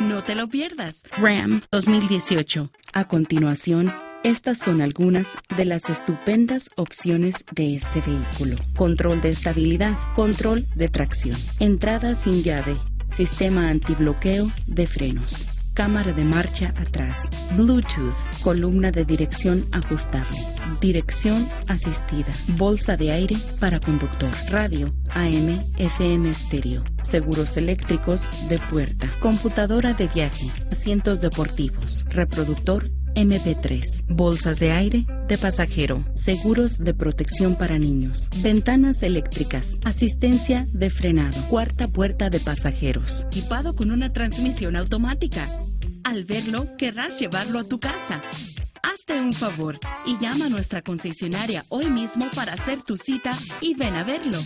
No te lo pierdas. Ram 2018. A continuación, estas son algunas de las estupendas opciones de este vehículo. Control de estabilidad, control de tracción, entrada sin llave, sistema antibloqueo de frenos, cámara de marcha atrás, Bluetooth, columna de dirección ajustable, dirección asistida, bolsa de aire para conductor, radio, AM, FM estéreo, seguros eléctricos de puerta, computadora de viaje, asientos deportivos, reproductor MP3, bolsas de aire de pasajero, seguros de protección para niños, ventanas eléctricas, asistencia de frenado, cuarta puerta de pasajeros, equipado con una transmisión automática. Al verlo, querrás llevarlo a tu casa. Hazte un favor y llama a nuestra concesionaria hoy mismo para hacer tu cita y ven a verlo.